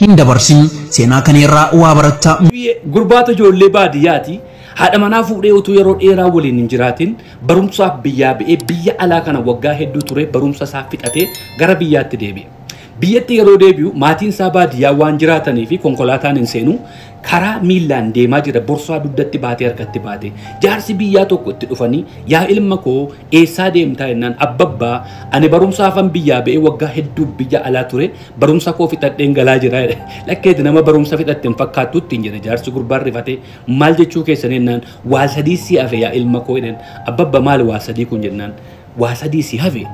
hin dabarsin seenaa kana irraa waa barattaa Gurbaata ijoollee baadiyyaati. Haadha manaa fuudhee utuu yeroo dheeraa waliin hin jiraatin barumsaaf biyyaa ba'ee biyya alaa kana waggaa hedduu ture barumsa isaa fixatee gara biyyaatti deebi'e. Biyyatti yeroo deebi'u maatiin isaa baadiyyaa waan jiraatanii fi konkolaataan hin seenu karaa miillaan deemaa jira. Borsaa dugdatti baatee harkatti baate jaarsi biyyaa tokko itti dhufanii yaa ilma koo eessaa deemtaa? jennaan abbabbaa ani barumsaafan biyyaa ba'ee waggaa hedduu biyya alaa ture barumsa koo fixadheen galaa jira. Lakkeeti nama barumsa fixatte hin fakkaattu ittiin jedhe. Jaarsi gurbaan rifatee maal jechuu keessan? jennaan waa sadii si hafe yaa ilma koo jedhan abbabba maali waa sadii kun? jennaan waa sadii si hafe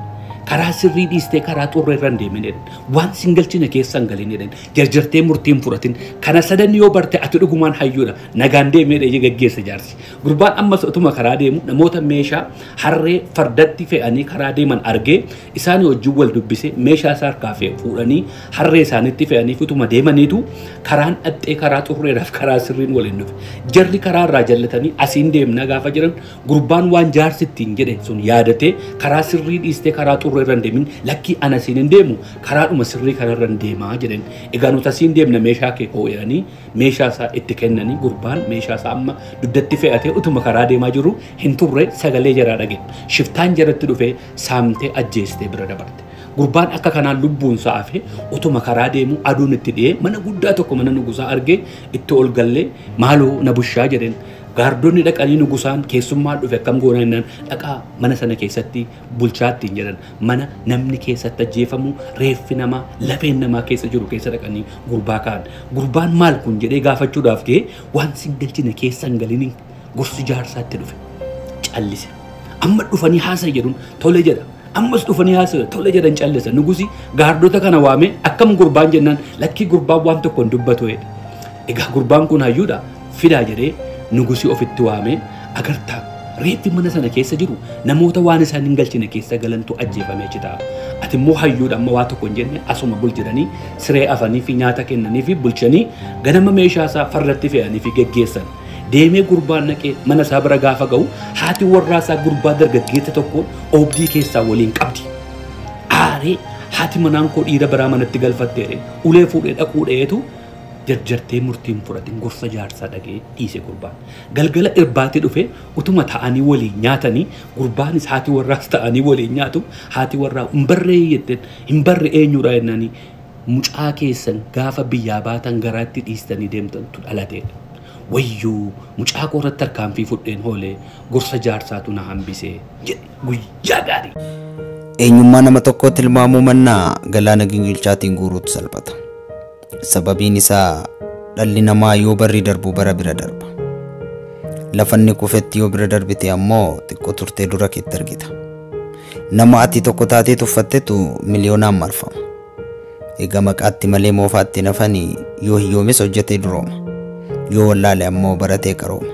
karaa sirrii dhiistee karaa xurree irra hin deemin jedhan waan singalchina keessa hin galin jedhan jarjartee murtiin furatin kana sadan yoo barte ati dhugumaan hayyuudha nagaan deemee dheeyye gaggeessa jaarsi gurbaan ammas utuma karaa deemu namoota meeshaa harree fardatti fe'anii karaa deeman argee isaanii wajjin wal dubbise meeshaa isaa harkaa fe'e fuudhanii harree isaanitti fe'anii utuma deemaniitu karaan dhaxxee karaa xurreedhaaf karaa sirriin waliin dhufe jarri karaa irraa jallatanii asiin deemna gaafa jiran gurbaan waan jaarsi ittiin jedhe sun yaadatee karaa sirrii dhiistee karaa xurree irra hin deemin lakkii ana asiin hin deemu karaadhuma sirrii kana irra hin deemaa jedhan egaa nuti asiin deemna meeshaa kee koo jedhanii meeshaa isaa itti kennanii gurbaan meeshaa isaa amma duddatti fe'atee utuma karaa deemaa jiru hin turre sagalee jaraa dhage shiftaan jaratti dhufee saamtee ajjeestee bira dabarte. Gurbaan akka kanaan lubbuun isaa hafe utuma karaa deemu aduun itti dhi'ee mana guddaa tokko mana nugusaa argee itti ol gallee maaloo na bushaa jedheen gaardonni dhaqanii nugusaan keessummaan dhufe akkam goona jennaan dhaqaa mana sana keessatti bulchaa ittiin jedhan. Mana namni keessatti ajjeefamu reeffi namaa lafeen namaa keessa jiru keessa dhaqanii gurbaa ka'an. Gurbaan maal kun jedhee gaafachuudhaaf ga'e waan singalchina keessa hin galiniin gorsi jaarsaatti dhufe. Callise. Amma dhufanii haasa jedhuun tole jedha. Ammas dhufanii haasa tole jedhan callisa nugusi gaardota kana waame akkam gurbaan jennaan lakkii gurbaan waan tokko hin dubbatu egaa gurbaan kun hayyuudha fidaa jedhee nugusi ofitti waamee agartaa reeffi mana sana keessa jiru namoota waan isaan hin galchine keessa galantu ajjeefamee jira. Ati immoo hayyuudha amma waa tokko hin jenne asuma bulchidanii siree afanii fi nyaata kennanii fi bulchanii ganama meeshaa isaa farratti fe'anii fi geggeessan. Deemee gurbaan naqee mana isaa bira gaafa ga'u haati warraa isaa gurbaa dargaggeessa tokko oobdii keessaa waliin qabdi. Aaree haati manaan koo dhiira biraa manatti galfatteedhe ulee fuudhee dhaquu dheetu jarjartee murtiin fudhatin gorsa jaarsaa dhagee dhiise gurbaan. Galgala irbaatti dhufe utuma ta'anii waliin nyaatanii gurbaanis haati warraas ta'anii waliin nyaatu haati warraa hin barree jetteen hin barre eenyudha jennanii mucaa keessan gaafa biyyaa baatan garaatti dhiistanii deemtantu dhalateedha. Wayyuu mucaa koorratti harkaanfii fudheen hoolee gorsa jaarsaatu na hambisee guyyaa gaarii. Eenyummaa nama tokkoo tilmaamuu mannaa galaana gingilchaatiin guuruutu salphata. Sababiin isaa dhalli namaa yoo barri darbu bara bira darba. Lafanni kufetti yoo bira darbite ammoo xiqqoo turtee dura keetti argita. Nama ati tokko taatee tuffattetu miliyoonaan marfama. Egaa maqaatti malee moofaatti nafanii yoo hiyyoomes hojjetee durooma. Yoo wallaale ammoo baratee qarooma.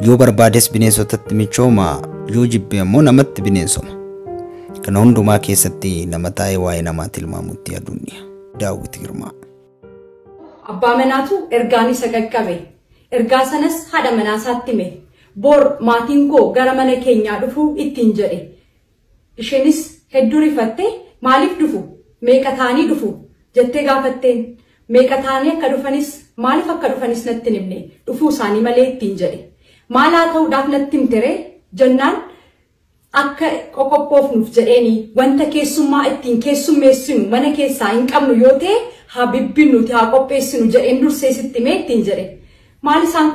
Yoo barbaades bineensotatti michooma yoo jibbe ammoo namatti bineensoma. Kana hundumaa keessatti nama taa'ee waa'ee namaa tilmaamutti aduunyaa. Daawwiti Girmaa. Abbaa manaatu ergaan isa qaqqabe. Ergaa sanas haadha manaa isaatti hime. Boor maatiin koo gara mana keenyaa dhufuu ittiin jedhe. Isheenis hedduu rifatte maaliif dhufu? Meeqa taanii dhufu? jettee gaafatteen. Meeqa taanii akka dhufanis maaliif akka dhufanis natti himne dhufuu isaanii malee ittiin jedhe. Maal haa ta'uudhaaf natti himtere jennaan akka qoqophoofnuuf jedheeni wanta keessummaa ittiin keessummeessinu mana keessaa hin qabnu yoo ta'e haa bibbinnuti haa qopheessinu jedheen dursee sitti himee ittiin jedhe. Maal isaan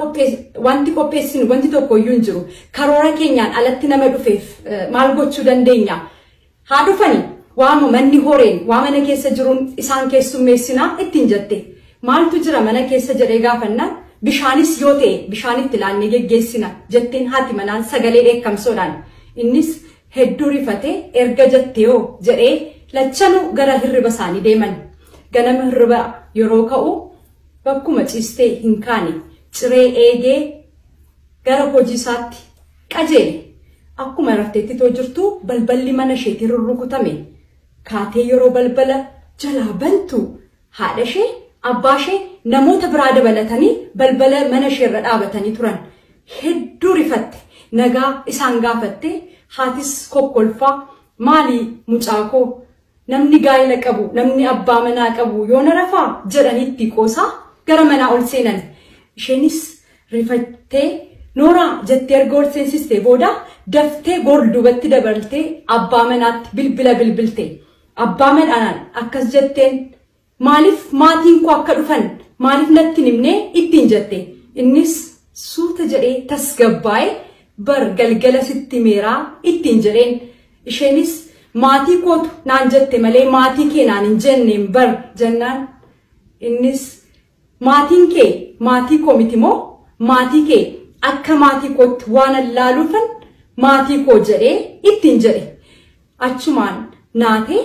wanti qopheessinu wanti tokko iyyuu hin jiru. Karoora keenyaan alatti nama dhufeef maal gochuu dandeenya? Haa dhufani waama manni horeen waa mana keessa jiruun isaan keessummeessinaa ittiin jette. Maaltu jira mana keessa jedhee gaafannaan bishaanis yoo ta'e bishaanitti ilaannee geggeessina jetteen haati manaan sagalee dheekkamsoodhaan. Innis hedduu rifatee erga jettee yoo jedhee lachanuu gara hirriba isaanii deeman. Ganama hirriba yeroo ka'u bakkuma ciistee hin kaane ciree eegee gara hojii isaatti qajeele. Akkuma rafteetti too jirtu balballi mana isheetii rurrukutame. Kaatee yeroo balbala jalaa bantu haadha ishee abbaa ishee namoota biraa dabalatanii balbala mana isheerra dhaabatanii turan. Hedduu rifatte koo namni gaa'ela qabu namni abbaa manaa qabu yoo na rafaa jedhanitti qoosaa gara manaa ol seenan isheenis rifattee nooraa jettee erga ol seensistee booda daftee goordubatti dabaltee abbaa manaatti bilbila bilbilte abbaa manaan akkas jetteen maaliif maatiin koo akka dhufan maaliif natti himnee ittiin jette innis suuta jedhee tasgabbaa'ee bar galgala sitti meeraa ittiin jedheen isheenis maatii kootu naan jette malee maatii kee naan hin jenneen bar jennaan innis maatiin kee maatii koo miti moo maatii kee akka maatii kootti waan allaaluufan maatii koo jedhee ittiin jedhe achumaan naatee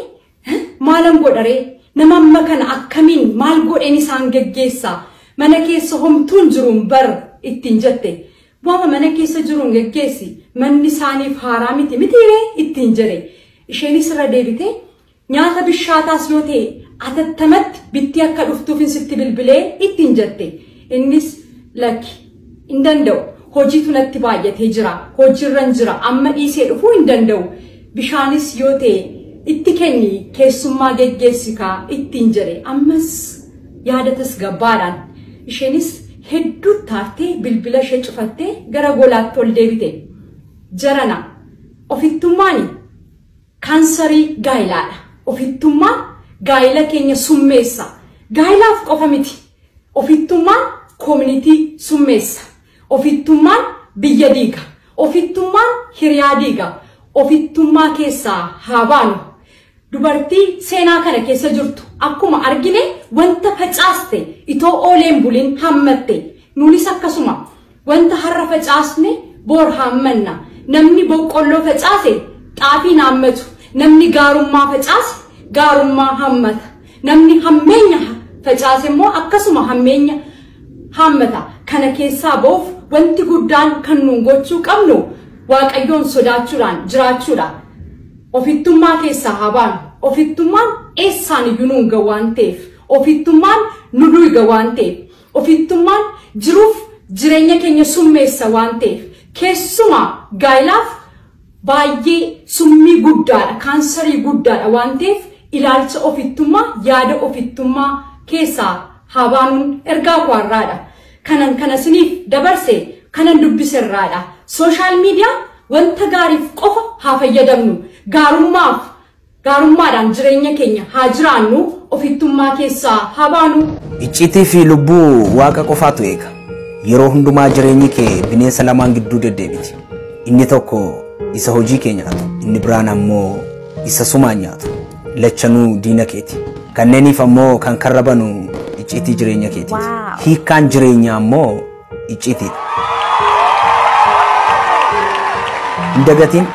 maalan godharee nama amma kana akkamiin maal godheen isaan geggeessaa mana keessa homtuun jiruun bar ittiin jette waama mana keessa jiruun geggeessi manni isaaniif haaraa miti mitiiree ittiin jedhe isheenis irra deebite nyaata bishaataas yoo ta'e atattamatti bitti akka dhuftuuf sitti bilbilee ittiin jette innis lakki hin danda'u hojiitu natti baay'atee jira hojiirran jira amma dhiisee dhufuu hin danda'u bishaanis yoo ta'e itti kenni keessummaa geggeessikaa ittiin jedhe ammas yaada tasgabbaadhaan isheenis hedduu taartee bilbila ishee cufattee gara golaatti ol deebite jarana ofittummaani kaansarii gaayilaadha ofittummaan gaayila keenya summeessa gaayilaaf qofa miti ofittummaan koominitii summeessa ofittummaan biyya diiga ofittummaan hiriyaa diiga ofittummaa keessaa haa baanu dubartii seenaa kana keessa jirtu akkuma argine wanta facaaste itoo ooleen buliin hammatte nuunis akkasuma wanta har'a facaasne boor hammanna namni boqqolloo facaase xaafii haammatu namni gaarummaa facaase gaarummaa hammata namni hammeenya facaase immoo akkasuma hammeenya hammata kana keessaa ba'uuf wanti guddaan kan nuun gochuu qabnu waaqayyoon sodaachuudhaan jiraachuudha. Ofittummaa keessaa baanu. Ofittummaan eessaan iyyuu nuun ga waan ta'eef. Ofittummaan nu duiga waan ta'eef. Ofittummaan jiruuf jireenya keenya summeessa waan ta'eef. Keessumaa gaayilaaf baay'ee summii guddaadha. Kaansarii guddaadha waan ta'eef ilaalcha ofittummaa yaada ofittummaa keessaa haa baanuun ergaa kwaarraadha. Kanan kana siniif dabarse kanan dubbiserraadha. Sooshaal miidiyaan wanta gaariif qofa haa fayyadamnu. Gaarummaaf gaarummaadhaan jireenya keenya haa jiraannu ofittummaa keessaa haa baanu. Icciitii fi lubbuu waaqa qofaatu eega. Yeroo hundumaa jireenyi kee bineensa lamaan gidduu deddeebiti. Inni tokko isa hojii kee nyaatu, inni biraan ammoo isa sumaan nyaatu. Lachanuu diina keeti. Kanneeniif ammoo kan karra banu icciitii jireenya keetiiti. Hiikkaan jireenyaa ammoo icciitiidha. Hin dagatiin